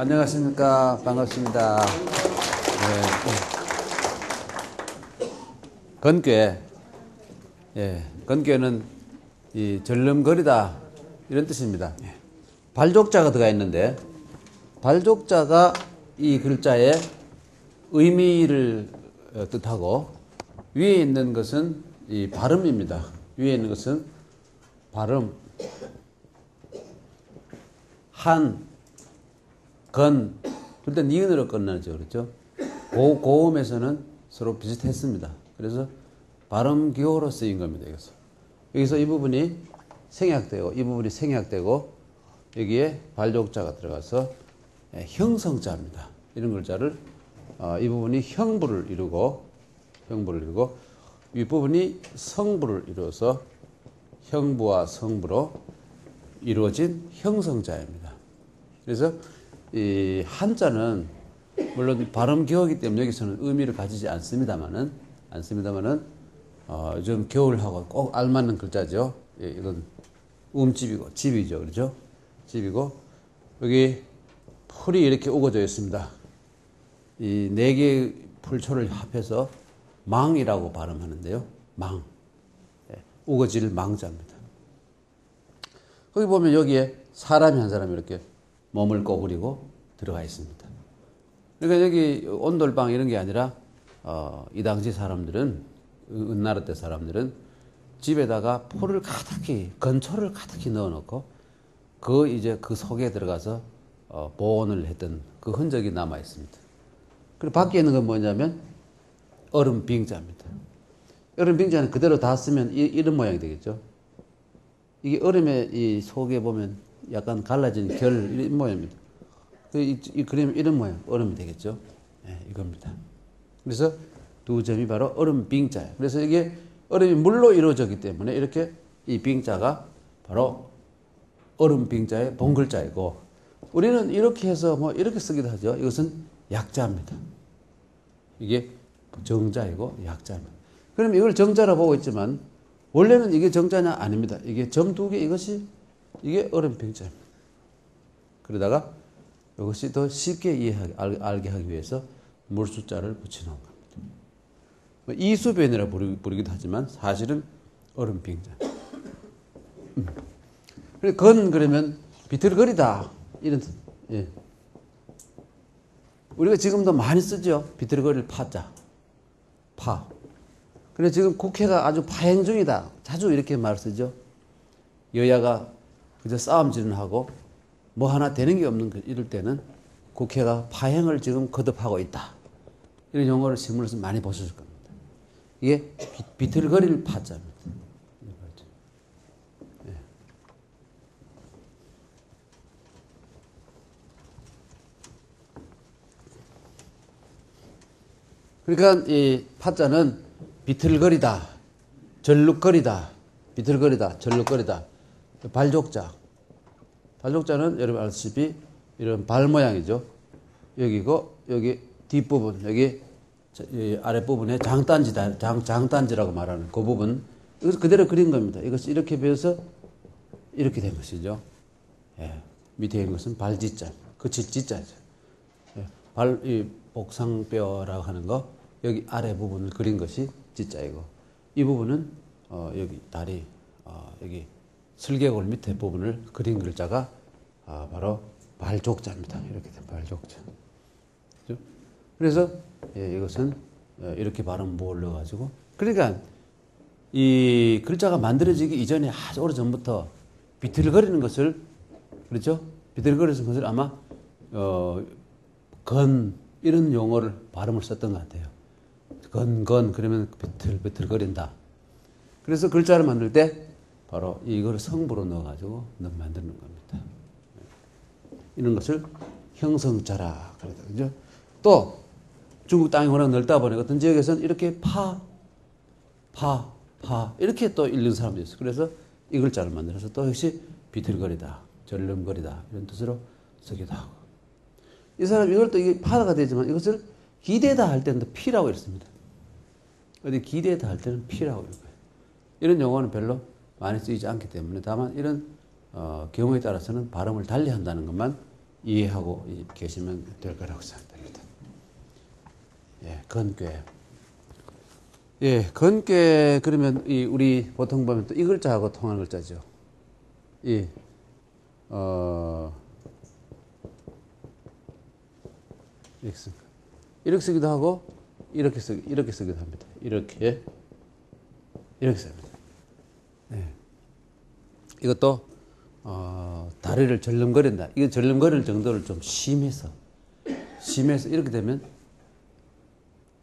안녕하십니까. 반갑습니다. 네. 건괴. 예. 건괴는 이 절름거리다. 이런 뜻입니다. 발족자가 들어가 있는데, 발족자가 이 글자의 의미를 어, 뜻하고, 위에 있는 것은 이 발음입니다. 위에 있는 것은 발음. 한, 건, 그때 니은으로 끝나죠. 그렇죠? 고, 고음에서는 서로 비슷했습니다. 그래서 발음 기호로 쓰인 겁니다. 여기서. 여기서 이 부분이 생략되고, 이 부분이 생략되고, 여기에 발족자가 들어가서 예, 형성자입니다. 이런 글자를, 어, 이 부분이 형부를 이루고, 형부를 이루고, 이 부분이 성부를 이루어서 형부와 성부로 이루어진 형성자입니다. 그래서 이 한자는 물론 발음 기호이기 때문에 여기서는 의미를 가지지 않습니다만은 않습니다만은 어, 요즘 겨울하고 꼭 알맞는 글자죠. 예, 이건 음집이고 집이죠, 그렇죠? 집이고 여기 풀이 이렇게 우거져 있습니다. 이 네 개의 풀초를 합해서 망이라고 발음하는데요. 망. 예, 우거질 망자입니다. 거기 보면 여기에 사람이 한 사람이 이렇게 몸을 꼬부리고 들어가 있습니다. 그러니까 여기 온돌방 이런 게 아니라 어, 이 당시 사람들은 은나라 때 사람들은 집에다가 풀을 가득히 건초를 가득히 넣어놓고 그 이제 그 속에 들어가서 어, 보온을 했던 그 흔적이 남아 있습니다. 그리고 밖에 있는 건 뭐냐면 얼음 빙자입니다. 얼음 빙자는 그대로 다 쓰면 이, 이런 모양이 되겠죠. 이게 얼음의 이 속에 보면 약간 갈라진 결 이런 모양입니다. 그 이, 이 그림 이런 모양 얼음이 되겠죠. 네, 이겁니다. 그래서 두 점이 바로 얼음 빙자예요. 그래서 이게 얼음이 물로 이루어졌기 때문에 이렇게 이 빙자가 바로 얼음 빙자의 본글자이고 우리는 이렇게 해서 뭐 이렇게 쓰기도 하죠. 이것은 약자입니다. 이게 정자이고 약자입니다. 그럼 이걸 정자라 보고 있지만 원래는 이게 정자냐 아닙니다. 이게 점 두 개 이것이 이게 얼음 빙자입니다. 그러다가 이것이 더 쉽게 이해하게 알 게 하기 위해서 물 숫자를 붙여놓은 겁니다. 뭐 이수변이라 부르기도 하지만 사실은 얼음 빙자. 음. 건 그러면 비틀거리다 이런 예. 우리가 지금도 많이 쓰죠. 비틀거릴 파자. 파. 그래 지금 국회가 아주 파행 중이다. 자주 이렇게 말 쓰죠. 여야가 그저 싸움질은 하고 뭐 하나 되는 게 없는 그 이럴 때는 국회가 파행을 지금 거듭하고 있다. 이런 용어를 신문에서 많이 보셨을 겁니다. 이게 비 틀거릴 파자입니다. 네. 그러니까 이 파자는 비틀거리다, 절룩거리다, 비틀거리다, 절룩거리다, 발족자. 발족자는 여러분 아시다시피 이런 발 모양이죠. 여기고 여기 뒷부분, 여기 아랫부분에 장단지다, 장, 장단지라고 말하는 그 부분. 이것 그대로 그린 겁니다. 이것이 이렇게 배워서 이렇게 된 것이죠. 예. 밑에 있는 것은 발지자, 그치 지자죠. 예. 발, 이 복상뼈라고 하는 거, 여기 아래 부분을 그린 것이 지자이고, 이 부분은 어, 여기 다리, 어, 여기 슬개골 밑에 부분을 그린 글자가 아, 바로 발족자입니다. 이렇게 된 발족자. 그렇죠? 그래서 예, 이것은 어, 이렇게 발음 모을 넣어가지고 그러니까 이 글자가 만들어지기 이전에 아주 오래 전부터 비틀거리는 것을 그렇죠? 비틀거리는 것을 아마 어, 건 이런 용어를 발음을 썼던 것 같아요. 건, 건 그러면 비틀 비틀거린다. 그래서 글자를 만들 때 바로 이걸 성부로 넣어가지고 만드는 겁니다. 이런 것을 형성자라 그러다 그죠? 또 중국 땅이 워낙 넓다 보니 어떤 지역에서는 이렇게 파, 파, 파 이렇게 또 읽는 사람도 있어요. 그래서 이 글자를 만들어서 또 역시 비틀거리다, 절름거리다 이런 뜻으로 쓰기도 하고 이 사람 이걸 또 이게 파가 되지만 이것을 기대다 할 때는 피라고 읽습니다. 어디 기대다 할 때는 피라고 읽어요. 이런 용어는 별로 많이 쓰이지 않기 때문에 다만 이런 어, 경우에 따라서는 발음을 달리 한다는 것만 이해하고 계시면 될 거라고 생각됩니다. 예, 건괴. 예, 건괴 그러면 이 우리 보통 보면 또 이 글자하고 통하는 글자죠. 이 어. 이렇게 쓰 이렇게 쓰기도 하고 이렇게 쓰 이렇게 쓰기도 합니다. 이렇게 이렇게 씁니다. 네. 이것도 어, 다리를 절름거린다. 이거 절름거릴 정도를 좀 심해서 심해서 이렇게 되면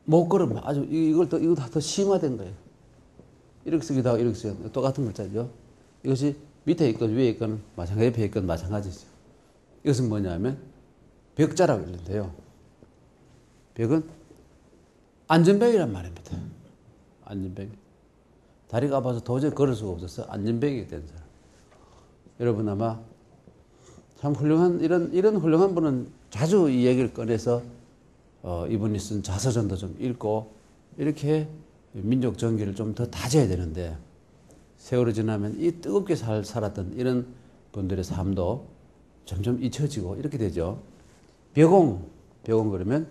못 걸으면 아주 이걸 또 이거 더 심화된 거예요. 이렇게 쓰기도 하고 이렇게 쓰기도 똑같은 글자죠. 이것이 밑에 있건 위에 있건 마찬가지 옆에 있건 마찬가지죠. 이것은 뭐냐면 벽자라고 있는데요. 벽은 안전벽이란 말입니다. 안전벽. 다리가 아파서 도저히 걸을 수가 없어서 안전벽이 된 사람. 여러분 아마 참 훌륭한 이런 이런 훌륭한 분은 자주 이 얘기를 꺼내서 어, 이분이 쓴 자서전도 좀 읽고 이렇게 민족 정기를 좀 더 다져야 되는데 세월이 지나면 이 뜨겁게 살, 살았던 이런 분들의 삶도 점점 잊혀지고 이렇게 되죠. 벼공, 벼공 그러면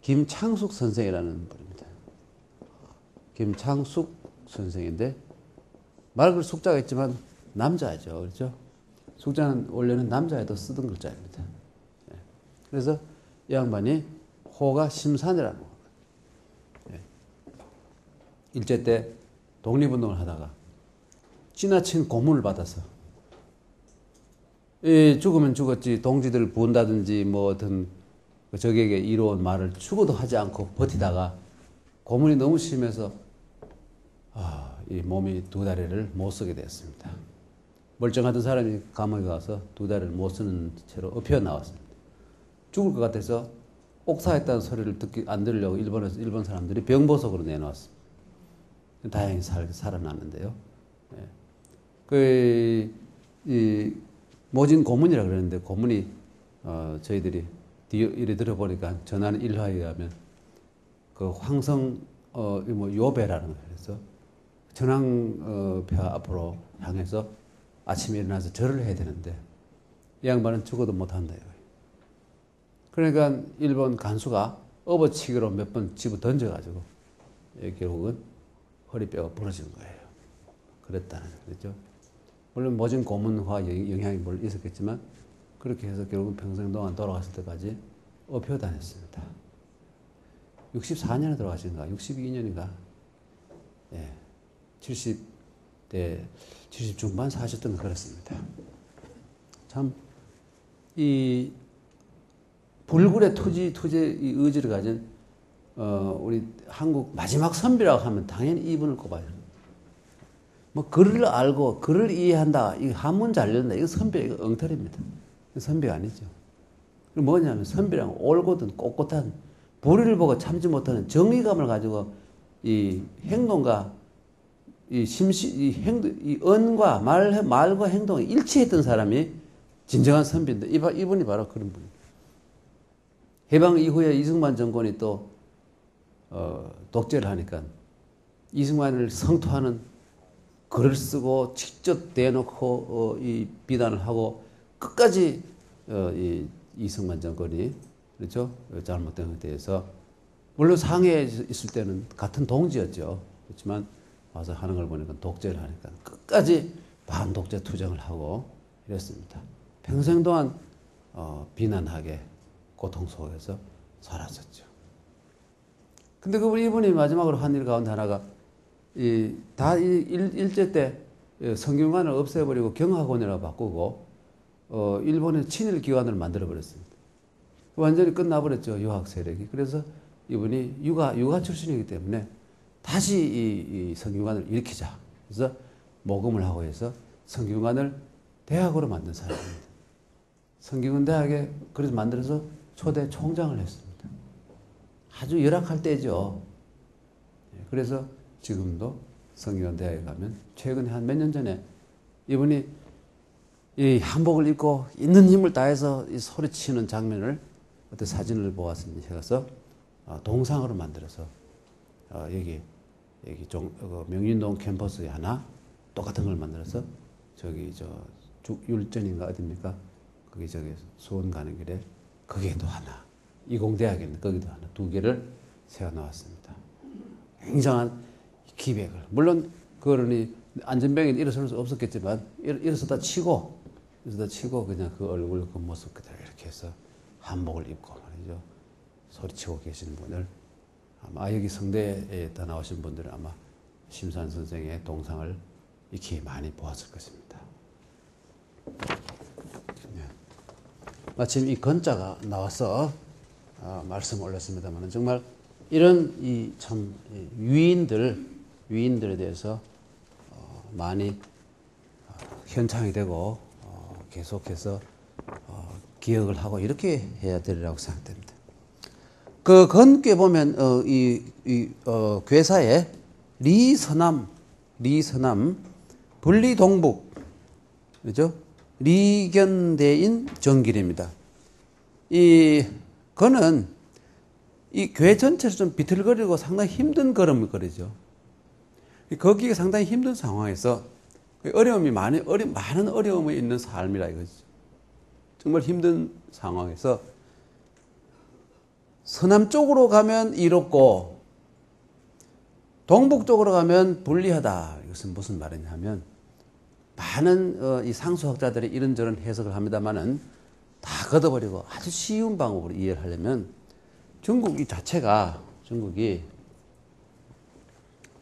김창숙 선생이라는 분입니다. 김창숙 선생인데 말 숙자가 있지만 남자죠. 그렇죠? 숙자는 원래는 남자에도 쓰던 글자입니다. 예. 그래서 이 양반이 호가 심산이라는 겁니다. 예. 일제 때 독립운동을 하다가 지나친 고문을 받아서 죽으면 죽었지 동지들을 본다든지 뭐 어떤 적에게 이로운 말을 죽어도 하지 않고 버티다가 고문이 너무 심해서 아, 이 몸이 두 다리를 못 쓰게 됐습니다. 멀쩡하던 사람이 감옥에 가서 두 다리를 못 쓰는 채로 엎혀 나왔습니다. 죽을 것 같아서 옥사했다는 소리를 듣기 안 들으려고 일본에서 일본 사람들이 병보석으로 내놓았습니다. 다행히 살, 살아났는데요. 예. 그, 이, 모진 고문이라 그러는데 고문이 어, 저희들이 이래 들어보니까 전하는 일화에 의하면 그 황성 어, 뭐 요배라는 거예요. 전황배 어, 앞으로 향해서 아침에 일어나서 절을 해야 되는데 이 양반은 죽어도 못한다. 그러니까 일본 간수가 업어치기로 몇 번 집어 던져가지고 결국은 허리뼈가 부러진 거예요. 그랬다는 거죠. 물론 모진 고문화 영향이 뭘 있었겠지만 그렇게 해서 결국은 평생 동안 돌아갔을 때까지 업혀 다녔습니다. 64년에 돌아가신가? 62년인가? 예. 70대, 70 중반 사셨던 것 그렇습니다. 참, 이 불굴의 투지, 투지 의지를 가진 어, 우리 한국 마지막 선비라고 하면 당연히 이분을 꼽아요. 뭐 글을 알고 글을 이해한다. 이 한문 잘 읽는다. 이거 선비 이거 엉터리입니다. 선비가 아니죠. 뭐냐면 선비랑 올곧은 꼿꼿한 불의를 보고 참지 못하는 정의감을 가지고 이 행동과 이 심시 이 행동 이 언과 말 말과 행동이 일치했던 사람이 진정한 선비인데 이분이 바로 그런 분입니다. 해방 이후에 이승만 정권이 또 어, 독재를 하니까 이승만을 성토하는 글을 쓰고 직접 대놓고 어, 이 비난을 하고 끝까지 어, 이 이승만 정권이 그렇죠? 잘못된 것에 대해서. 물론 상해에 있을 때는 같은 동지였죠. 그렇지만 와서 하는 걸 보니까 독재를 하니까 끝까지 반독재 투쟁을 하고 이랬습니다. 평생 동안 어, 비난하게 고통 속에서 살았었죠. 근데 그 이분이 마지막으로 한 일 가운데 하나가 이, 다 일, 일제 때 성균관을 없애버리고 경학원이라고 바꾸고 어, 일본의 친일 기관을 만들어 버렸습니다. 완전히 끝나버렸죠 유학 세력이. 그래서 이분이 육아 육아 출신이기 때문에 다시 이, 이 성균관을 일으키자. 그래서 모금을 하고 해서 성균관을 대학으로 만든 사람입니다. 성균관 대학에 그래서 만들어서 초대 총장을 했습니다. 아주 열악할 때죠. 예, 그래서 지금도 성균관 대학에 가면 최근에 한 몇 년 전에 이분이 이 한복을 입고 있는 힘을 다해서 소리치는 장면을 어떤 사진을 보았습니다. 그래서 어, 동상으로 만들어서 어, 여기 여기 종, 어, 명륜동 캠퍼스에 하나 똑같은 걸 만들어서 저기 저 율전인가 어딥니까? 거기 저기 수원 가는 길에 거기에도 하나 이공대학에 있는 거기도 하나 두 개를 세워 놓았습니다. 굉장한 기백을. 물론 그러니 안전병에 일어설 수 없었겠지만 일, 일어서다 치고 일어서다 치고 그냥 그 얼굴 그 모습 그대로 이렇게 해서 한복을 입고 말이죠. 소리치고 계시는 분을 아마 여기 성대에 다 나오신 분들은 아마 심산 선생의 동상을 익히 많이 보았을 것입니다. 네. 마침 이 건자가 나와서 어, 말씀 올렸습니다만 정말 이런 이 참 위인들 위인들에 대해서 어, 많이 어, 현창이 되고 어, 계속해서 어, 기억을 하고 이렇게 해야 되리라고 생각됩니다. 그 건께 보면 어, 이, 이 어, 괴사에 리서남, 리서남, 분리동북, 그죠? 리견대인 정길입니다. 이 그는 이 교회 전체에서 좀 비틀거리고 상당히 힘든 걸음을 걸이죠. 거기에 상당히 힘든 상황에서 어려움이 많이, 어려, 많은 어려움이 있는 삶이라 이거죠. 정말 힘든 상황에서 서남 쪽으로 가면 이롭고 동북 쪽으로 가면 불리하다. 이것은 무슨 말이냐면 많은 어, 이 상수학자들이 이런저런 해석을 합니다만은 다 걷어버리고 아주 쉬운 방법으로 이해를 하려면 중국 이 자체가 중국이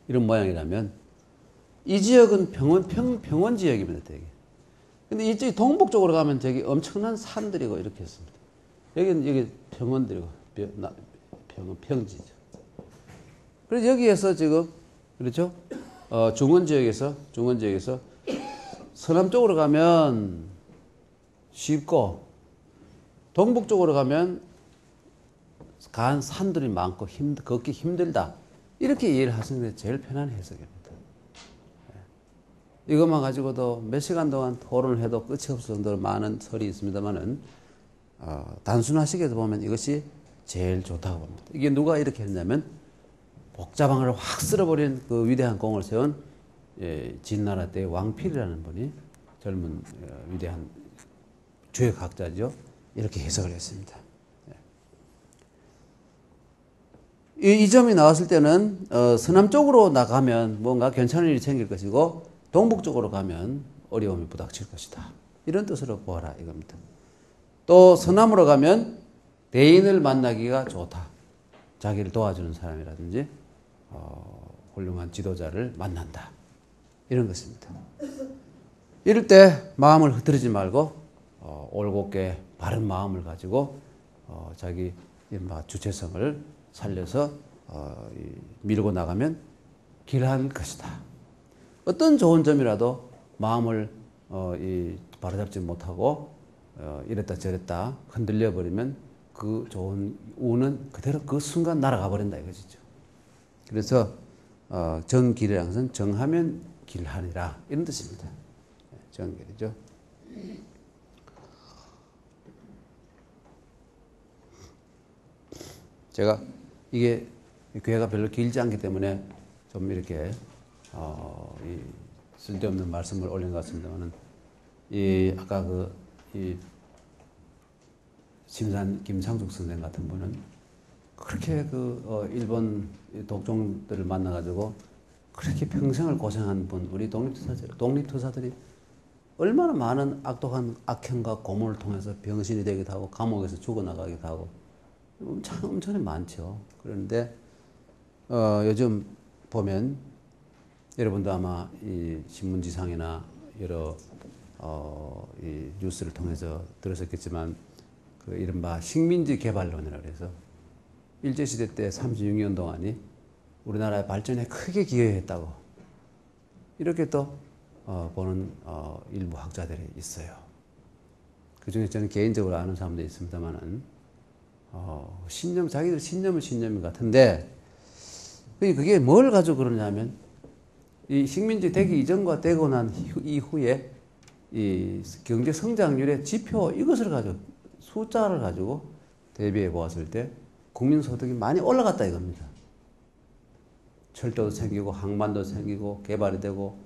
이런 모양이라면 이 지역은 평원 평, 평원 지역입니다, 되게. 근데 이쪽이 동북 쪽으로 가면 저기 엄청난 산들이고 이렇게 했습니다. 여기는 여기 평원들이고 평원 평지죠. 그래서 여기에서 지금 그렇죠? 어, 중원 지역에서 중원 지역에서 서남 쪽으로 가면 쉽고 동북 쪽으로 가면 간 산들이 많고 힘 걷기 힘들다 이렇게 이해를 하시는 게 제일 편한 해석입니다. 예. 이것만 가지고도 몇 시간 동안 토론을 해도 끝이 없을 정도로 많은 설이 있습니다만은 어, 단순하시게 보면 이것이 제일 좋다고 봅니다. 이게 누가 이렇게 했냐면 걸확 쓸어버린 그 위대한 공을 세운 예, 진나라 때 왕필이라는 분이 젊은 어, 위대한 주역학자죠. 이렇게 해석을 했습니다. 예. 이, 이 점이 나왔을 때는 어, 서남 쪽으로 나가면 뭔가 괜찮은 일이 생길 것이고 동북 쪽으로 가면 어려움이 부닥칠 것이다. 이런 뜻으로 보아라 이겁니다. 또 서남으로 가면 대인을 만나기가 좋다. 자기를 도와주는 사람이라든지 어, 훌륭한 지도자를 만난다. 이런 것입니다. 이럴 때 마음을 흐트리지 말고 어, 올곧게 바른 마음을 가지고 어, 자기 주체성을 살려서 어, 밀고 나가면 길한 것이다. 어떤 좋은 점이라도 마음을 어, 이, 바로잡지 못하고 어, 이랬다 저랬다 흔들려 버리면 그 좋은 운은 그대로 그 순간 날아가 버린다 이거죠. 그래서 어, 정길이라는 것은 정하면 길하니라 이런 뜻입니다. 네, 정길이죠. 제가 이게 교회가 별로 길지 않기 때문에 좀 이렇게 어, 이 쓸데없는 말씀을 올린 것 같습니다만은 이 아까 그 이 심산 김상숙 선생 같은 분은 그렇게 그 어, 일본 독종들을 만나가지고 그렇게 평생을 고생한 분, 우리 독립투사들, 독립투사들이 얼마나 많은 악독한 악행과 고문을 통해서 병신이 되기도 하고 감옥에서 죽어나가기도 하고 참 엄청 많죠. 그런데 어, 요즘 보면 여러분도 아마 이 신문지상이나 여러 어, 이 뉴스를 통해서 들으셨겠지만 그 이른바 식민지 개발론이라고 해서 일제시대 때 36년 동안이 우리나라의 발전에 크게 기여했다고 이렇게 또 어, 보는 어, 일부 학자들이 있어요. 그 중에 저는 개인적으로 아는 사람도 있습니다만은 어, 신념 자기들 신념은 신념인 같은데 그게 뭘 가지고 그러냐면 이 식민지 되기 이전과 되고 난 이후에 이 경제 성장률의 지표 이것을 가지고 숫자를 가지고 대비해 보았을 때 국민 소득이 많이 올라갔다 이겁니다. 철도도 생기고 항만도 생기고 개발이 되고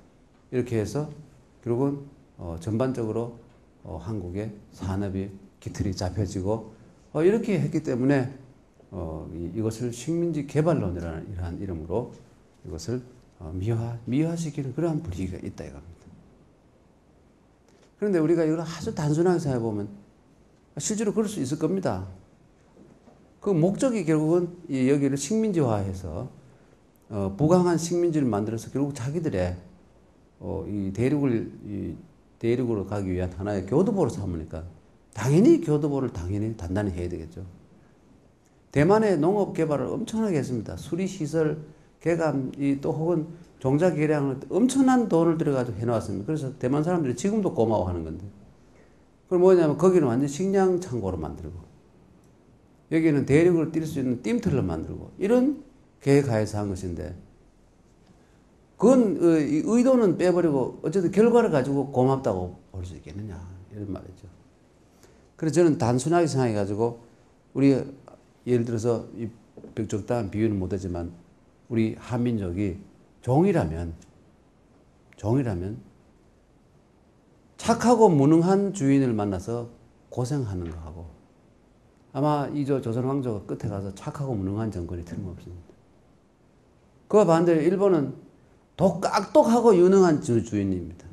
이렇게 해서 결국은 어 전반적으로 어, 한국의 산업이 기틀이 잡혀지고 어, 이렇게 했기 때문에 어, 이, 이것을 식민지 개발론이라는 이러한 이름으로 이것을 어, 미화 미화시키는 그러한 분위기가 있다 이겁니다. 그런데 우리가 이걸 아주 단순하게 생각해 보면 실제로 그럴 수 있을 겁니다. 그 목적이 결국은 이 여기를 식민지화해서 어, 부강한 식민지를 만들어서 결국 자기들의 어, 이 대륙을 이 대륙으로 가기 위한 하나의 교두보로 삼으니까 당연히 교두보를 당연히 단단히 해야 되겠죠. 대만의 농업 개발을 엄청나게 했습니다. 수리 시설 개감 이또 혹은 종자 개량을 엄청난 돈을 들여가지고 해놓았습니다. 그래서 대만 사람들이 지금도 고마워하는 건데. 그럼 뭐냐면 거기는 완전 식량 창고로 만들고 여기는 대륙을 뛸 수 있는 뜀틀로 만들고 이런 계획 하에서 한 것인데 그건 어, 의도는 빼버리고 어쨌든 결과를 가지고 고맙다고 볼 수 있겠느냐 이런 말이죠. 그래서 저는 단순하게 생각해 가지고 우리 예를 들어서 이 적당한 비유는 못하지만 우리 한민족이 종이라면 종이라면 착하고 무능한 주인을 만나서 고생하는 거하고 아마 이저 조선 왕조가 끝에 가서 착하고 무능한 정권이 틀림없습니다. 그와 반대로 일본은 독악독하고 유능한 주, 주인입니다.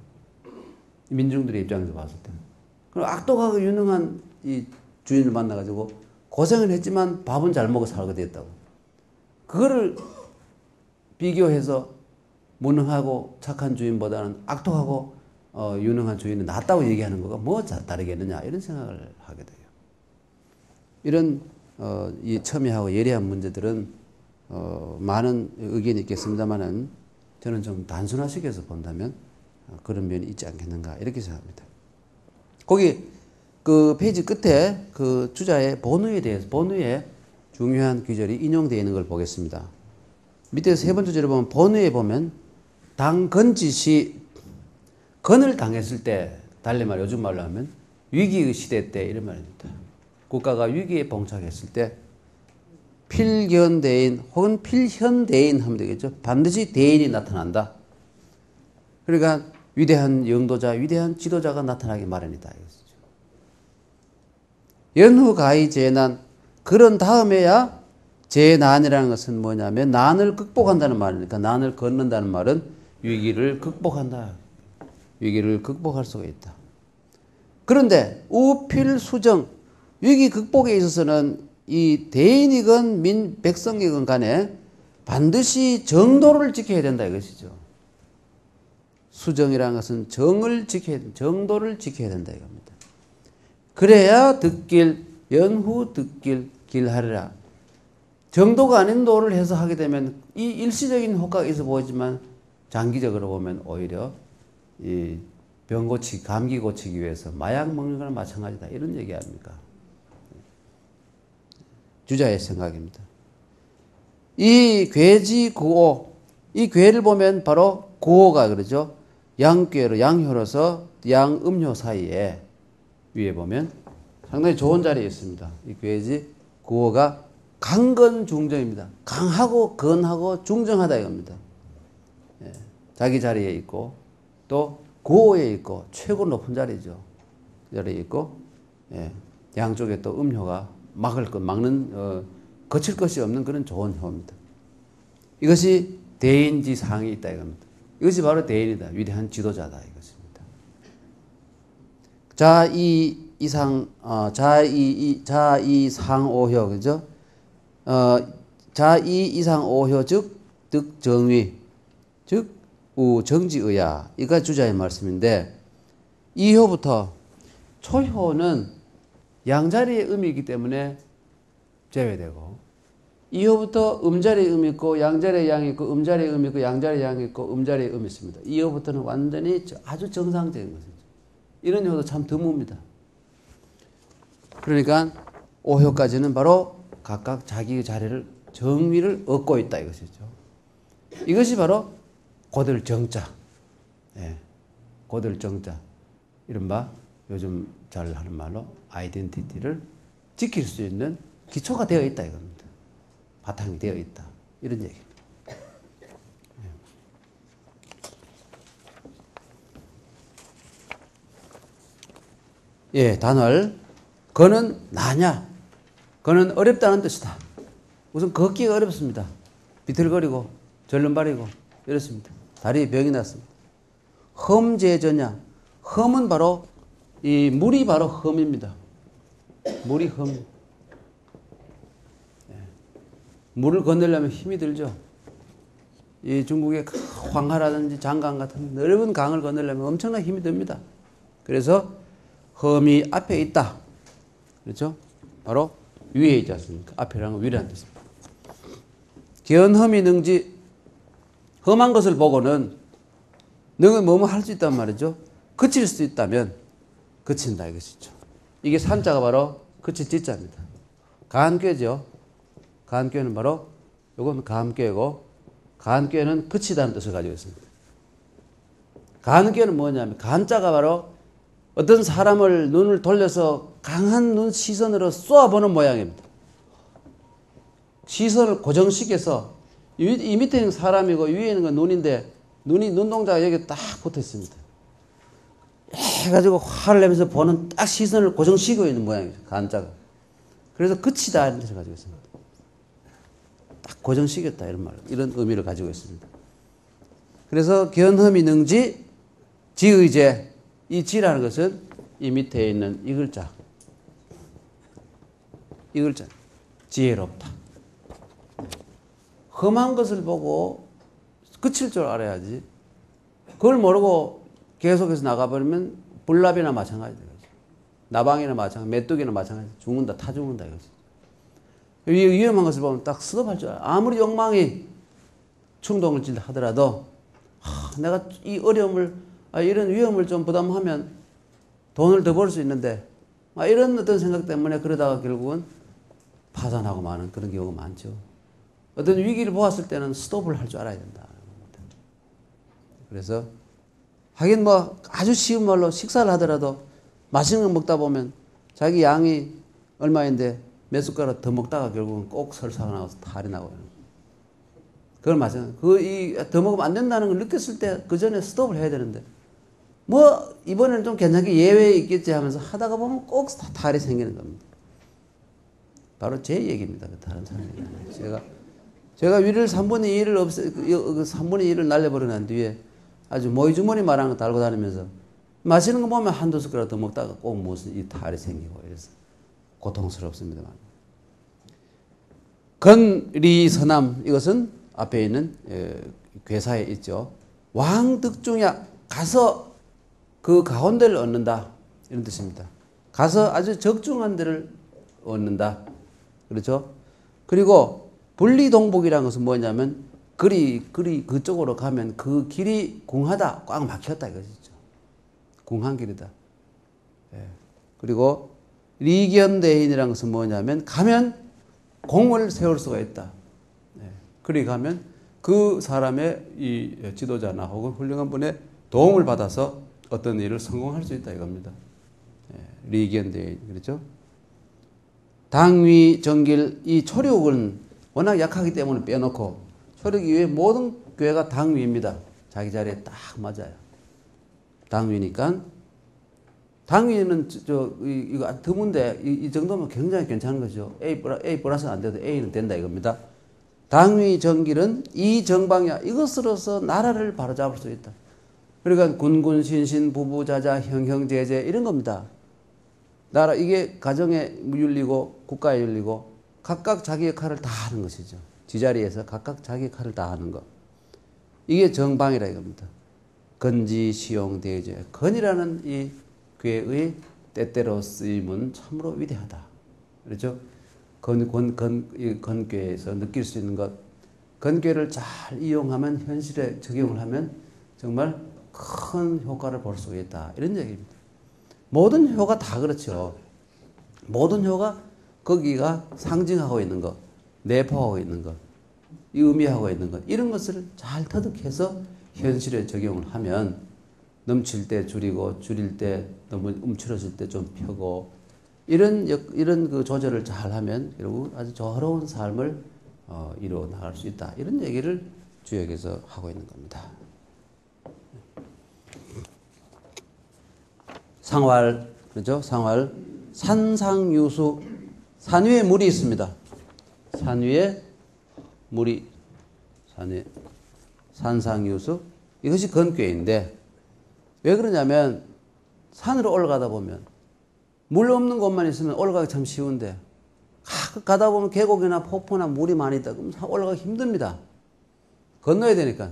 민중들의 입장에서 봤을 때는. 그럼 악독하고 유능한 이 주인을 만나가지고 고생을 했지만 밥은 잘 먹어 살게 됐다고. 그거를 비교해서 무능하고 착한 주인보다는 악독하고 어, 유능한 주인은 낫다고 얘기하는 거가 뭐 다르겠느냐 이런 생각을 하게 돼요. 이런 어, 이 첨예하고 예리한 문제들은 어, 많은 의견이 있겠습니다만은 저는 좀 단순화시켜서 본다면 어, 그런 면이 있지 않겠는가 이렇게 생각합니다. 거기 그 페이지 끝에 그 주자의 본의에 대해서 본의에 중요한 귀절이 인용되어 있는 걸 보겠습니다. 밑에 세 번째 줄에 보면 본의에 보면 당건짓이 건을 당했을 때 달리 말 요즘 말로 하면 위기의 시대 때 이런 말입니다. 국가가 위기에 봉착했을 때 필견대인 혹은 필현대인 하면 되겠죠. 반드시 대인이 나타난다. 그러니까 위대한 영도자, 위대한 지도자가 나타나기 마련이다. 이것이죠. 연후 가히 재난 그런 다음에야 재난이라는 것은 뭐냐면 난을 극복한다는 말이니까 난을 걷는다는 말은 위기를 극복한다. 위기를 극복할 수가 있다. 그런데 우필수정 위기 극복에 있어서는 이 대인이건 민 백성이건 간에 반드시 정도를 지켜야 된다 이것이죠. 수정이라는 것은 정을 지켜야 정도를 지켜야 된다 이겁니다. 그래야 듣길 연후 듣길 길하리라. 정도가 아닌 도를 해서 하게 되면 이 일시적인 효과가 있어 보이지만 장기적으로 보면 오히려 이병 고치, 감기 고치기 위해서 마약 먹는 거랑 마찬가지다. 이런 얘기 아닙니까? 주자의 생각입니다. 이 괴지 구호, 이 괴를 보면 바로 구호가 그러죠. 양괴로, 양효로서 양음효 사이에 위에 보면 상당히 좋은 자리에 있습니다. 이 괴지 구호가 강건 중정입니다. 강하고 건하고 중정하다 이겁니다. 예, 자기 자리에 있고 또 구호에 있고 최고 높은 자리죠. 그 자리에 있고 예, 양쪽에 또 음효가 막을 것 막는 어, 거칠 것이 없는 그런 좋은 효입니다. 이것이 대인지 상이 있다 이겁니다. 이것이 바로 대인이다. 위대한 지도자다 이것입니다. 자, 이 이상 어, 자, 이, 이, 자, 이 상오효 그죠? 어, 자, 이 이상 오효 즉 득정위 즉 우 정지의야 이가 주자의 말씀인데 이효부터 초효는 양자리의 음이기 때문에 제외되고 이효부터 음자리의 음이 있고 양자리의 양이 있고 음자리의 음이 있고 양자리의 양이 있고 음자리의 음이 있습니다. 이효부터는 완전히 아주 정상적인 것이죠. 이런 효도 참 드뭅니다. 그러니까 오효까지는 바로 각각 자기의 자리를 정의를 얻고 있다 이것이죠. 이것이 바로 고들 정자, 예, 고들 정자, 이른바 요즘 잘 하는 말로 아이덴티티를 지킬 수 있는 기초가 되어 있다 이겁니다. 바탕이 되어 있다 이런 얘기입니다. 예, 단월. 그는 나냐? 그는 어렵다는 뜻이다. 우선 걷기가 어렵습니다. 비틀거리고 절름발이고 이렇습니다. 다리에 병이 났습니다. 험제저냐? 험은 바로 이 물이 바로 험입니다. 물이 험. 예. 물을 건너려면 힘이 들죠. 이 중국의 황하라든지 장강 같은 넓은 강을 건너려면 엄청난 힘이 듭니다. 그래서 험이 앞에 있다. 그렇죠? 바로 위에 있지 않습니까? 앞이라는 건 위라는 뜻입니다. 견험이 능지 험한 것을 보고는 너는 뭐뭐 할 수 있단 말이죠. 그칠 수 있다면 그친다 이것이죠. 이게 산자가 바로 그칠 지자입니다. 간꾀죠. 간꾀는 바로 이건 간꾀고 간꾀는 그치다는 뜻을 가지고 있습니다. 간꾀는 뭐냐면 간자가 바로 어떤 사람을 눈을 돌려서 강한 눈 시선으로 쏘아보는 모양입니다. 시선을 고정시켜서 이 밑에 있는 사람이고 위에 있는 건 눈인데 눈이 눈동자가 여기 딱 붙어 있습니다. 해가지고 화를 내면서 보는 딱 시선을 고정시키고 있는 모양이죠. 간자가. 그래서 끝이다 이런 뜻을 가지고 있습니다. 딱 고정시켰다 이런 말, 이런 의미를 가지고 있습니다. 그래서 견험이 능지 지의제 이 지라는 것은 이 밑에 있는 이 글자 이 글자 지혜롭다. 험한 것을 보고 끝일 줄 알아야지. 그걸 모르고 계속해서 나가버리면 불납이나 마찬가지 되죠. 나방이나 마찬가지, 메뚜기나 마찬가지. 죽는다, 타 죽는다 이거지. 위험한 것을 보면 딱 스톱할 줄 알아. 아무리 욕망이 충동을 질 하더라도 하, 내가 이 어려움을 아, 이런 위험을 좀 부담하면 돈을 더 벌 수 있는데 아, 이런 어떤 생각 때문에 그러다가 결국은 파산하고 마는 그런 경우가 많죠. 어떤 위기를 보았을 때는 스톱을 할 줄 알아야 된다. 그래서 하긴 뭐 아주 쉬운 말로 식사를 하더라도 맛있는 거 먹다 보면 자기 양이 얼마인데 몇 숟가락 더 먹다가 결국은 꼭 설사가 나와서 탈이 나고요. 그걸 마찬가지. 그이더 먹으면 안 된다는 걸 느꼈을 때 그 전에 스톱을 해야 되는데 뭐 이번에는 좀 괜찮게 예외 있겠지 하면서 하다가 보면 꼭 탈이 생기는 겁니다. 바로 제 얘기입니다. 그 다른 사람이 제가 제가 위를 3분의 1을 없애 그 3분의 1을 날려버려 난 뒤에 아주 모이 주머니 말한 거 달고 다니면서 마시는 거 보면 한두 숟가락 더 먹다가 꼭 무슨 이 탈이 생기고 이래서 고통스럽습니다만. 건리 서남 이것은 앞에 있는 괴사에 있죠. 왕득중야 가서 그 가운데를 얻는다 이런 뜻입니다. 가서 아주 적중한 데를 얻는다. 그렇죠? 그리고 분리동복이라는 것은 뭐냐면 그리 그리 그쪽으로 가면 그 길이 궁하다 꽉 막혔다 이거죠. 궁한 길이다. 예. 그리고 리견대인이라는 것은 뭐냐면 가면 공을 세울 수가 있다. 예. 그리 가면 그 사람의 이 지도자나 혹은 훌륭한 분의 도움을 받아서 어떤 일을 성공할 수 있다 이겁니다. 예. 리견대인 그렇죠? 당위 정길 이 초력은 워낙 약하기 때문에 빼놓고 효력 이외에 모든 교회가 당위입니다. 자기 자리에 딱 맞아요. 당위니까 당위는 저 이거 드문데 이, 이, 정도면 굉장히 괜찮은 거죠. A A 플러스 안 돼도 A는 된다 이겁니다. 당위 정길은 이 정방야 이것으로서 나라를 바로잡을 수 있다. 그러니까 군군 신신 부부자자 형형제제 이런 겁니다. 나라 이게 가정의 윤리고 국가의 윤리고 각각 자기 역할을 다 하는 것이죠. 지자리에서 각각 자기 역할을 다 하는 것. 이게 정방이라 이겁니다. 건지 시용 대제 건이라는 이 괴의 때때로 쓰임은 참으로 위대하다. 그렇죠? 건, 건, 건, 건괴에서 느낄 수 있는 것. 건괴를 잘 이용하면, 현실에 적용을 하면 정말 큰 효과를 볼 수 있다. 이런 얘기입니다. 모든 효가 다 그렇죠. 모든 효가 거기가 상징하고 있는 것. 내포하고 있는 것, 의미하고 있는 것, 이런 것을 잘 터득해서 현실에 적용을 하면 넘칠 때 줄이고 줄일 때 너무 움츠러질 때 좀 펴고 이런 이런 그 조절을 잘 하면 결국 아주 저로운 삶을 어, 이루어 나갈 수 있다. 이런 얘기를 주역에서 하고 있는 겁니다. 상활 그렇죠? 상활. 산상유수. 산 위에 물이 있습니다. 산 위에 물이, 산 위에. 산상유수. 이것이 건괴인데, 왜 그러냐면, 산으로 올라가다 보면, 물 없는 곳만 있으면 올라가기 참 쉬운데, 가다 보면 계곡이나 폭포나 물이 많이 있다. 그럼 올라가기 힘듭니다. 건너야 되니까.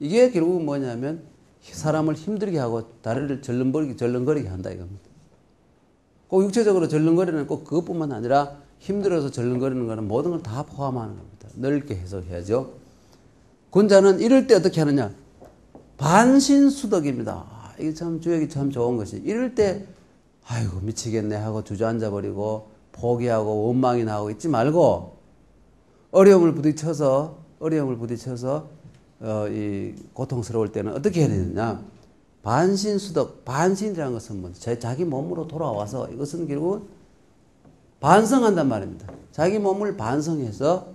이게 결국은 뭐냐면 사람을 힘들게 하고 다리를 절름거리게, 절름거리게 한다 이겁니다. 꼭 육체적으로 절름거리는 꼭 그것뿐만 아니라 힘들어서 절름거리는 거는 모든 걸 다 포함하는 겁니다. 넓게 해석해야죠. 군자는 이럴 때 어떻게 하느냐? 반신수덕입니다. 아, 이게 참 주역이 참 좋은 것이 이럴 때 아이고 미치겠네 하고 주저앉아 버리고 포기하고 원망이 나오고 있지 말고 어려움을 부딪혀서 어려움을 부딪혀서 어, 이 고통스러울 때는 어떻게 해야 되느냐? 반신수덕, 반신이라는 것은 뭐제 자기 몸으로 돌아와서 이것은 결국 반성한단 말입니다. 자기 몸을 반성해서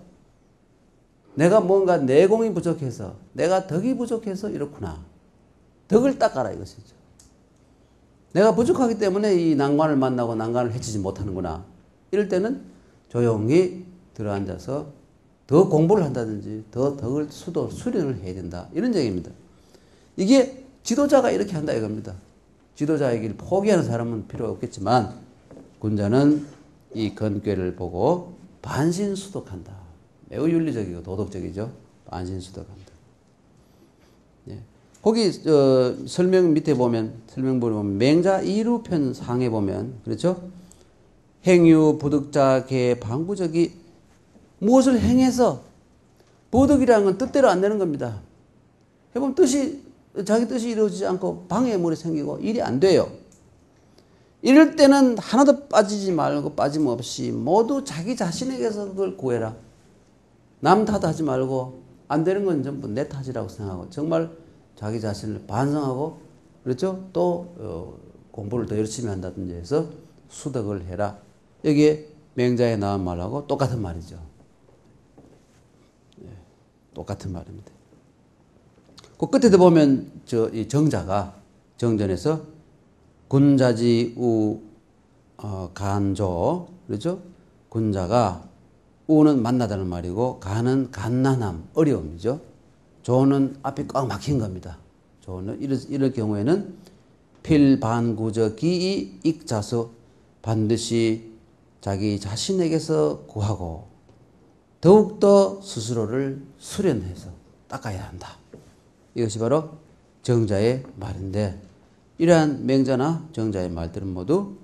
내가 뭔가 내공이 부족해서 내가 덕이 부족해서 이렇구나. 덕을 닦아라 이것이죠. 내가 부족하기 때문에 이 난관을 만나고 난관을 해치지 못하는구나. 이럴 때는 조용히 들어앉아서 더 공부를 한다든지 더 덕을 수도 수련을 해야 된다. 이런 얘기입니다. 이게 지도자가 이렇게 한다 이겁니다. 지도자의 길 포기하는 사람은 필요 없겠지만 군자는 이 건괴를 보고 반신수독한다. 매우 윤리적이고 도덕적이죠. 반신수독한다. 예. 거기 어, 설명 밑에 보면 설명본에 보면 맹자 이루편 상에 보면 그렇죠? 행유 부득자 개 방구적이 무엇을 행해서 보덕이라는 건 뜻대로 안 되는 겁니다. 해보면 뜻이 자기 뜻이 이루어지지 않고 방해물이 생기고 일이 안 돼요. 이럴 때는 하나도 빠지지 말고 빠짐없이 모두 자기 자신에게서 그걸 구해라. 남 탓하지 말고 안 되는 건 전부 내 탓이라고 생각하고 정말 자기 자신을 반성하고 그렇죠? 또 어, 공부를 더 열심히 한다든지 해서 수덕을 해라. 여기에 맹자에 나온 말하고 똑같은 말이죠. 예, 똑같은 말입니다. 그 끝에도 보면 저 이 정자가 정전에서 군자지 우 어, 간조 그렇죠? 군자가 우는 만나다는 말이고 간은 간난함 어려움이죠. 조는 앞이 꽉 막힌 겁니다. 조는 이럴, 이럴 경우에는 필반구저 기이 익자서 반드시 자기 자신에게서 구하고 더욱더 스스로를 수련해서 닦아야 한다. 이것이 바로 정자의 말인데 이러한 맹자나 정자의 말들은 모두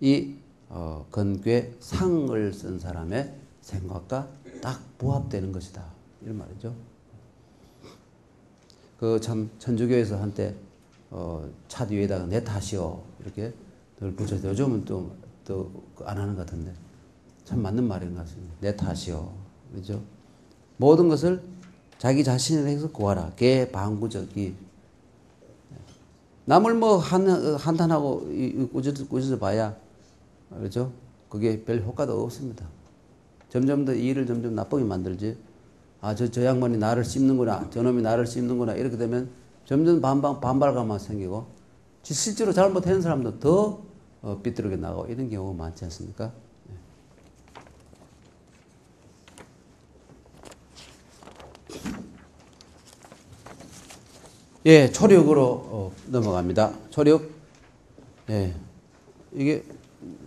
이 어, 건괴 상을 쓴 사람의 생각과 딱 부합되는 것이다. 이런 말이죠. 그 참 천주교에서 한때 어, 차 뒤에다가 내 탓이요 이렇게 늘 붙여서 요즘은 또 또 안 하는 것 같은데 참 맞는 말인 것 같습니다. 내 탓이요. 그죠? 모든 것을 자기 자신에서 구하라. 개 방구적이. 남을 뭐 한, 한탄하고 꾸짖어, 꾸짖어 봐야, 그죠? 그게 별 효과도 없습니다. 점점 더 일을 점점 나쁘게 만들지. 아, 저, 저 양반이 나를 씹는구나. 저놈이 나를 씹는구나. 이렇게 되면 점점 반발, 반발감만 생기고, 실제로 잘못한 사람도 더 어, 삐뚤게 나가고 이런 경우가 많지 않습니까? 예, 초력으로 어, 넘어갑니다. 초력. 예. 이게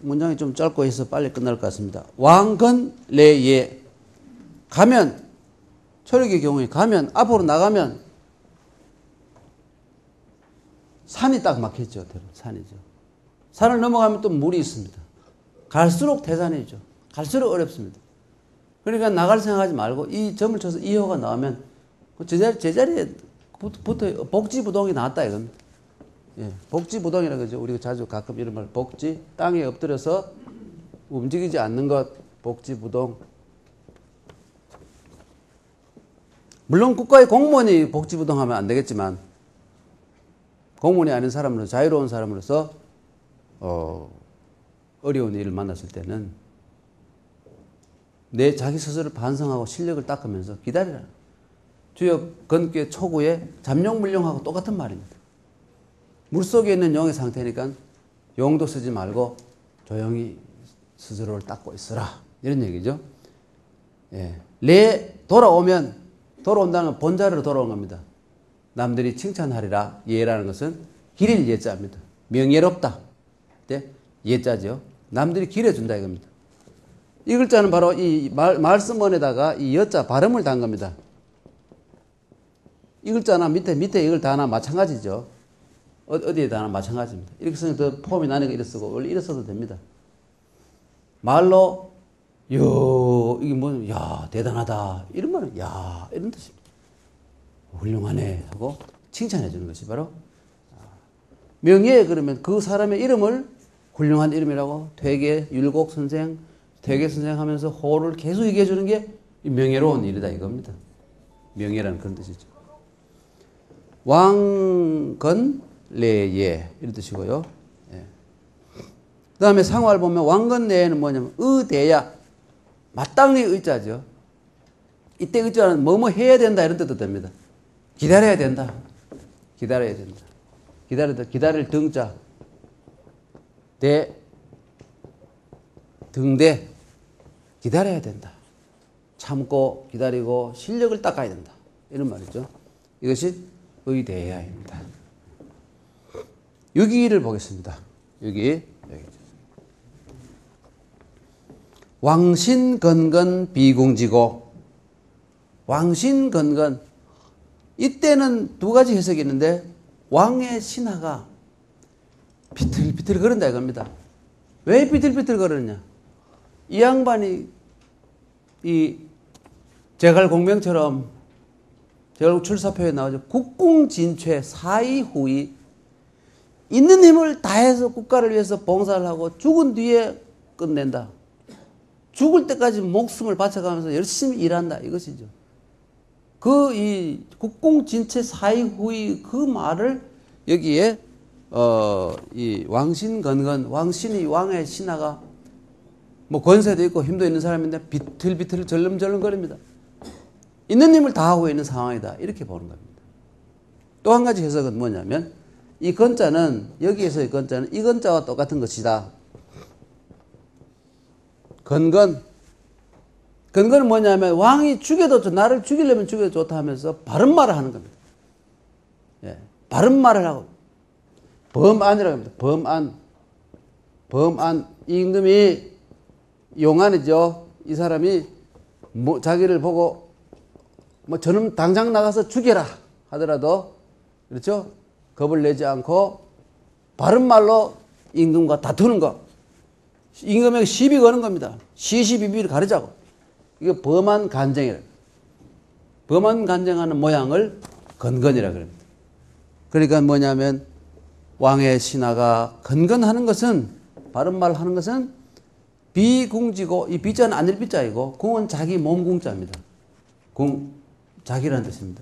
문장이 좀 짧고 해서 빨리 끝날 것 같습니다. 왕건 레예. 가면, 초력의 경우에 가면, 앞으로 나가면, 산이 딱 막혔죠. 산이죠. 산을 넘어가면 또 물이 있습니다. 갈수록 대산이죠. 갈수록 어렵습니다. 그러니까 나갈 생각하지 말고 이 점을 쳐서 이호가 나오면 그 제자리, 제자리에 붙어 복지부동이 나왔다 이겁니다. 예, 복지부동이라고 그러죠. 우리가 자주 가끔 이런 말 복지 땅에 엎드려서 움직이지 않는 것 복지부동. 물론 국가의 공무원이 복지부동 하면 안 되겠지만 공무원이 아닌 사람으로 자유로운 사람으로서 어, 어려운 일을 만났을 때는 내 자기 스스로 반성하고 실력을 닦으면서 기다리라. 주여 건께 초구에 잠룡 물룡하고 똑같은 말입니다. 물속에 있는 용의 상태니까 용도 쓰지 말고 조용히 스스로를 닦고 있어라. 이런 얘기죠. 예. 레 돌아오면 돌아온다는 본자리로 돌아온 겁니다. 남들이 칭찬하리라 예라는 것은 기릴 예자입니다. 명예롭다. 네? 예자죠. 남들이 기려준다 이겁니다. 이 글자는 바로 이 말, 말씀원에다가 이 여자 발음을 단 겁니다. 이 글자나 밑에 밑에 이걸 다나 마찬가지죠. 어, 어디에 다나 마찬가지입니다. 이렇게 쓰면 더 폼이 나니까 이렇게 쓰고 원래 이렇게 써도 됩니다. 말로 요 이게 뭐야 대단하다 이런 말은 야 이런 뜻입니다. 훌륭하네 하고 칭찬해 주는 것이 바로 명예 그러면 그 사람의 이름을 훌륭한 이름이라고 퇴계 율곡 선생 퇴계 선생 하면서 호를 계속 얘기해 주는 게 명예로운 일이다 이겁니다. 명예라는 그런 뜻이죠. 왕건 레예 이런 뜻이고요. 예. 그 다음에 상화를 보면 왕건 레에는 뭐냐면 의대야 마땅히 의자죠. 이때 의자는 뭐뭐 해야 된다 이런 뜻도 됩니다. 기다려야 된다. 기다려야 된다. 기다려다 기다릴 등자 대 등대 기다려야 된다. 참고 기다리고 실력을 닦아야 된다. 이런 말이죠. 이것이 의대야입니다. 여기를 보겠습니다. 여기 여기 왕신건건 비공지고 왕신건건 이때는 두 가지 해석이 있는데 왕의 신하가 비틀비틀 거린다 이겁니다. 왜 비틀비틀 거리느냐? 이 양반이 이 제갈 공명처럼 제갈 출사표에 나오죠. 국궁진최 사이후이 있는 힘을 다해서 국가를 위해서 봉사를 하고 죽은 뒤에 끝낸다. 죽을 때까지 목숨을 바쳐가면서 열심히 일한다 이것이죠. 그 이 국공진체 사이후의 그 말을 여기에 어 이 왕신건건 왕신이 왕의 신하가 뭐 권세도 있고 힘도 있는 사람인데 비틀비틀 절름절름거립니다. 있는 힘을 다하고 있는 상황이다 이렇게 보는 겁니다. 또 한 가지 해석은 뭐냐면 이 건자는 여기에서의 건자는 이 건자와 똑같은 것이다. 건건. 건건은 뭐냐면 왕이 죽여도 좋, 나를 죽이려면 죽여도 좋다 하면서 바른 말을 하는 겁니다. 예. 바른 말을 하고. 범안이라고 합니다. 범안. 범안. 이 임금이 용안이죠. 이 사람이 뭐 자기를 보고 뭐 저놈 당장 나가서 죽여라 하더라도 그렇죠? 겁을 내지 않고 바른 말로 임금과 다투는 것. 임금에게 시비 거는 겁니다. 시시비비를 가르자고. 이게 범한 간쟁이라. 범한 간쟁하는 모양을 건건이라 그럽니다. 그러니까 뭐냐면 왕의 신하가 건건하는 것은 바른 말 하는 것은 비궁지고 이 비자는 아닐 비자이고 궁은 자기 몸 궁자입니다. 궁 자기라는 뜻입니다.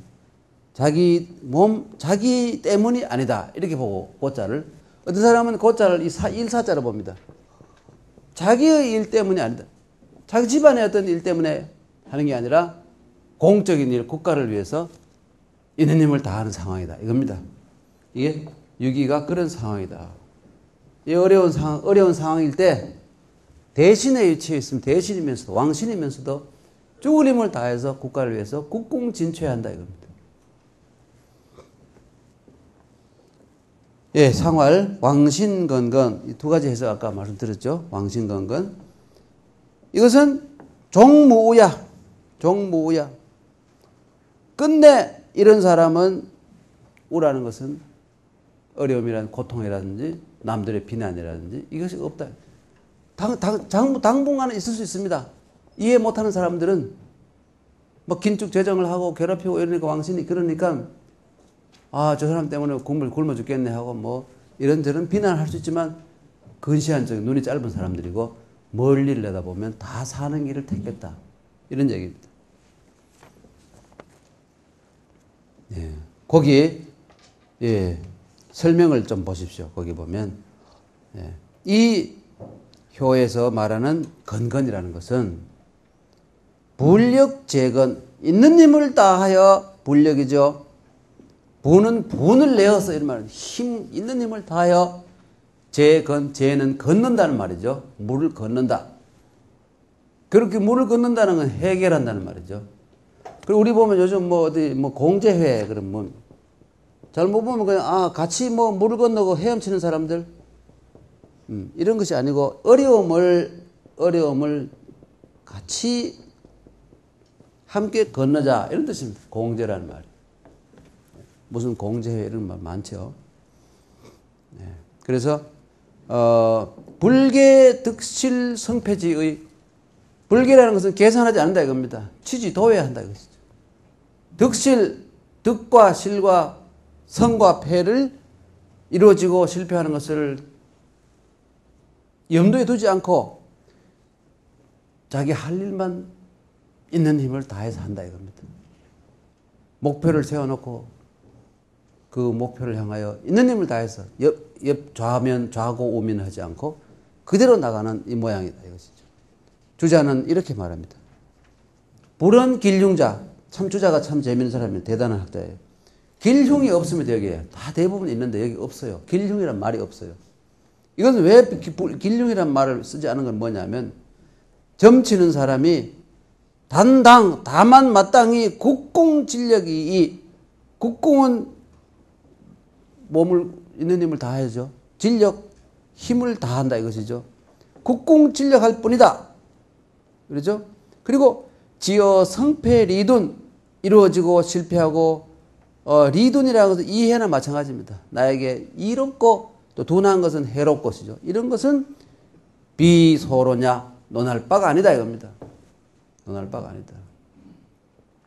자기 몸 자기 때문이 아니다 이렇게 보고 고자를 어떤 사람은 고자를 이 사, 일사자로 봅니다. 자기의 일 때문이 아니다. 자기 집안의 어떤 일 때문에 하는 게 아니라 공적인 일, 국가를 위해서 있는 힘을 다하는 상황이다. 이겁니다. 이게 유기가 그런 상황이다. 이 어려운 상황, 어려운 상황일 때 대신에 위치해 있으면 대신이면서도 왕신이면서도 죽을 힘을 다해서 국가를 위해서 국공진퇴한다 이겁니다. 예, 상활, 왕신건건 이 두 가지 해석 아까 말씀드렸죠. 왕신건건 이것은 종무우야, 종무우야. 끝내 이런 사람은 우라는 것은 어려움이라는 고통이라든지 남들의 비난이라든지 이것이 없다. 당, 당, 당, 당분간은 있을 수 있습니다. 이해 못하는 사람들은 뭐 긴축 재정을 하고 괴롭히고 이러니까 왕신이 그러니까 아, 저 사람 때문에 국물 굶어 죽겠네 하고 뭐 이런저런 비난할 수 있지만 근시안적인 눈이 짧은 사람들이고 멀리를 내다보면 다 사는 길을 택했다. 이런 얘기입니다. 예. 거기 예. 설명을 좀 보십시오. 거기 보면 예. 이 효에서 말하는 건건이라는 것은 불력 재건 있는 힘을 다하여 불력이죠. 부는 분을 내어서 이런 말은 힘 있는 힘을 다하여 재건, 재는 걷는다는 말이죠. 물을 걷는다. 그렇게 물을 걷는다는 건 해결한다는 말이죠. 그리고 우리 보면 요즘 뭐 어디 뭐 공제회 그런 뭐 잘못 보면 그냥 아 같이 뭐 물을 건너고 헤엄치는 사람들 음, 이런 것이 아니고 어려움을 어려움을 같이 함께 건너자 이런 뜻입니다. 공제라는 말. 무슨 공제회 이런 말 많죠. 네. 그래서 어, 불계 득실 성패지의 불계라는 것은 계산하지 않는다 이겁니다. 취지 도해야 한다 이것이죠. 득실 득과 실과 성과 패를 이루어지고 실패하는 것을 염두에 두지 않고 자기 할 일만 있는 힘을 다해서 한다 이겁니다. 목표를 세워놓고 그 목표를 향하여 있는 힘을 다해서 옆, 옆 좌면 좌고 우면 하지 않고 그대로 나가는 이 모양이다 이것이죠. 주자는 이렇게 말합니다. 불은 길흉자, 참 주자가 참 재밌는 사람이에요. 대단한 학자예요. 길흉이 없으면 여기에 다 대부분 있는데 여기 없어요. 길흉이란 말이 없어요. 이것은 왜 길흉이란 말을 쓰지 않은 건 뭐냐면 점치는 사람이 단당 다만 마땅히 국공 진력이 이 국공은 몸을 있는 힘을 다해죠. 진력 힘을 다한다 이것이죠. 국공 진력할 뿐이다. 그렇죠? 그리고 지어 성패 리둔 이루어지고 실패하고 어, 리둔이라는 것은 이해나 마찬가지입니다. 나에게 이롭고 또 둔한 것은 해롭 것이죠. 이런 것은 비소로냐 논할 바가 아니다 이겁니다. 논할 바가 아니다.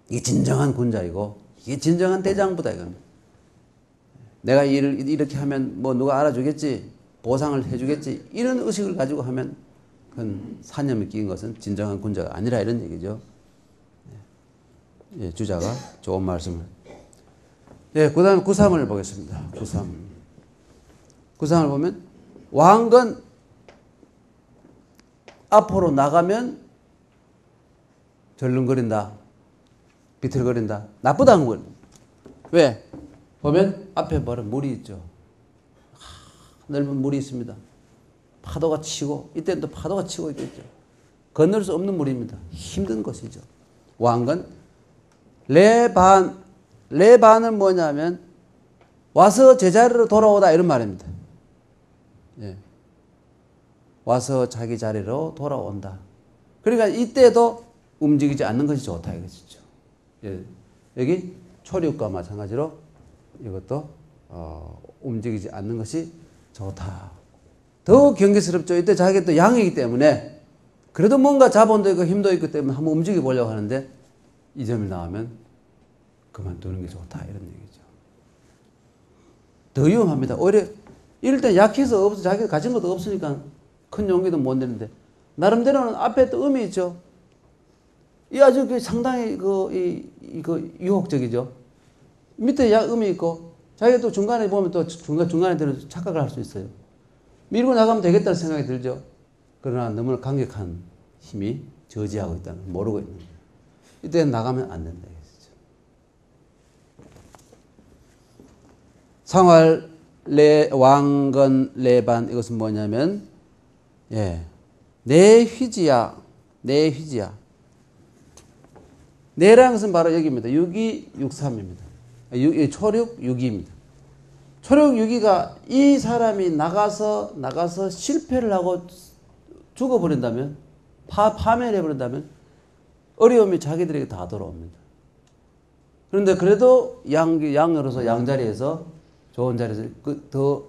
이게 진정한 군자이고 이게 진정한 대장부다 이겁니다. 내가 일을 이렇게 하면 뭐 누가 알아주겠지 보상을 해주겠지 이런 의식을 가지고 하면 그건 사념이 끼인 것은 진정한 군자가 아니라 이런 얘기죠. 예, 주자가 좋은 말씀을. 예, 그 다음에 93을 보겠습니다. 93. 93을 보면, 왕건 앞으로 나가면 절름거린다. 비틀거린다. 나쁘다는 거예요. 왜? 보면 앞에 바로 물이 있죠. 넓은 물이 있습니다. 파도가 치고 이때는 또 파도가 치고 있겠죠. 건널 수 없는 물입니다. 힘든 것이죠. 왕건 레반 레반은 뭐냐면 와서 제자리로 돌아오다 이런 말입니다. 예. 와서 자기 자리로 돌아온다. 그러니까 이때도 움직이지 않는 것이 좋다 이것이죠. 예. 여기 초력과 마찬가지로 이것도 어, 움직이지 않는 것이 좋다. 더 경계스럽죠. 이때 자기 또 양이기 때문에 그래도 뭔가 자본도 있고 힘도 있기 때문에 한번 움직여 보려고 하는데 이 점이 나오면 그만두는 게 좋다 이런 얘기죠. 더 위험합니다. 오히려 이럴 때 약해서 없어 자기가 가진 것도 없으니까 큰 용기도 못 내는데 나름대로는 앞에 또 의미 있죠. 이 아주 그 상당히 그, 이, 이, 그 유혹적이죠. 밑에 약 의미 있고 자기가 또 중간에 보면 또 중간, 중간에 들어 착각을 할 수 있어요. 밀고 나가면 되겠다는 생각이 들죠. 그러나 너무 강력한 힘이 저지하고 있다는 모르고 있는 거예요. 이때는 나가면 안 된다. 상활 레 왕건 레반 이것은 뭐냐면 예. 내 휘지야. 내 휘지야. 것은 바로 여기입니다. 6이 63입니다. 초력 6입니다. 초력 6이가 이 사람이 나가서 나가서 실패를 하고 죽어버린다면 파, 파멸해버린다면 어려움이 자기들에게 다 돌아옵니다. 그런데 그래도 양, 양으로서 양자리에서 좋은 자리에서 그더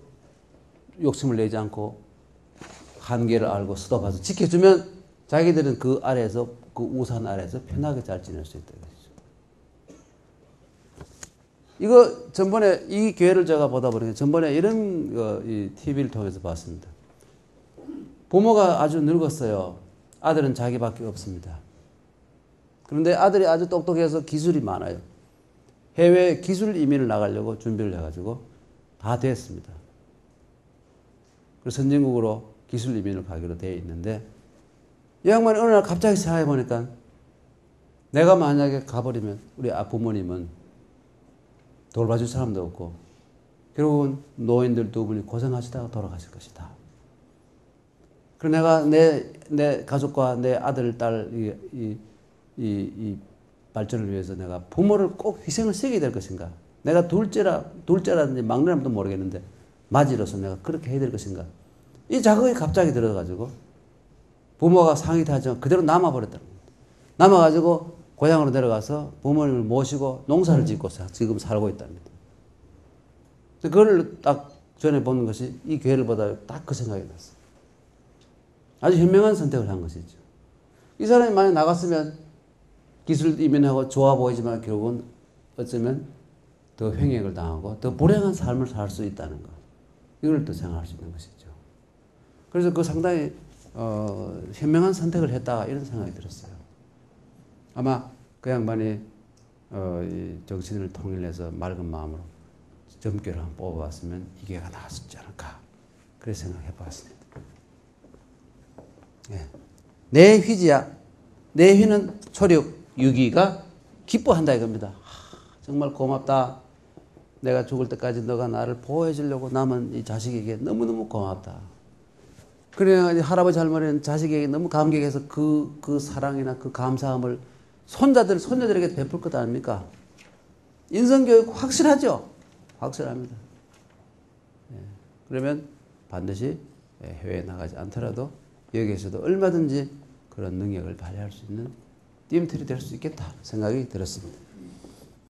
욕심을 내지 않고 한계를 알고 수도봐서 지켜주면 자기들은 그 아래에서 그 우산 아래에서 편하게 잘 지낼 수 있다. 이거 전번에 이 기회를 제가 보다 보니까 전번에 이런 거, 이 TV를 통해서 봤습니다. 부모가 아주 늙었어요. 아들은 자기밖에 없습니다. 그런데 아들이 아주 똑똑해서 기술이 많아요. 해외 기술 이민을 나가려고 준비를 해가지고 다 됐습니다. 그래서 선진국으로 기술 이민을 가기로 되어 있는데 이 양반이 어느 날 갑자기 생각해 보니까 내가 만약에 가버리면 우리 부모님은 돌봐줄 사람도 없고 결국은 노인들 두 분이 고생하시다가 돌아가실 것이다. 그리고 내가 내, 내 가족과 내 아들, 딸, 이, 이, 이, 이 발전을 위해서 내가 부모를 꼭 희생을 시켜야 될 것인가? 내가 둘째라, 둘째라든지 막내라도 모르겠는데, 맞이로서 내가 그렇게 해야 될 것인가? 이 자극이 갑자기 들어가지고, 부모가 상의 다 하지 그대로 남아버렸다는 겁니다. 남아가지고, 고향으로 내려가서 부모님을 모시고 농사를 짓고 지금 살고 있답니다. 그걸 딱 전에 보는 것이 이 교회를 보다 딱 그 생각이 났어요. 아주 현명한 선택을 한 것이죠. 이 사람이 만약 나갔으면 기술 이면하고 좋아 보이지만 결국은 어쩌면 더 횡액을 당하고 더 불행한 삶을 살 수 있다는 것. 이걸 또 생각할 수 있는 것이죠. 그래서 그 상당히 어, 현명한 선택을 했다 이런 생각이 들었어요. 아마 그 양반이 어, 이 정신을 통일해서 맑은 마음으로 점괘를 한번 뽑아봤으면 이게가 나왔지 않을까 그래 생각해 봤습니다. 예. 내 휘지야 내 휘는 초력 유기가 기뻐한다 이겁니다. 하, 정말 고맙다. 내가 죽을 때까지 너가 나를 보호해 주려고 남은 이 자식에게 너무너무 고맙다. 그래 할아버지 할머니는 자식에게 너무 감격해서 그, 그 사랑이나 그 감사함을 손자들, 손녀들에게 베풀 것 아닙니까? 인성교육 확실하죠? 확실합니다. 예. 그러면 반드시 해외에 나가지 않더라도 여기에서도 얼마든지 그런 능력을 발휘할 수 있는 띠임틀이 될 수 있겠다 생각이 들었습니다.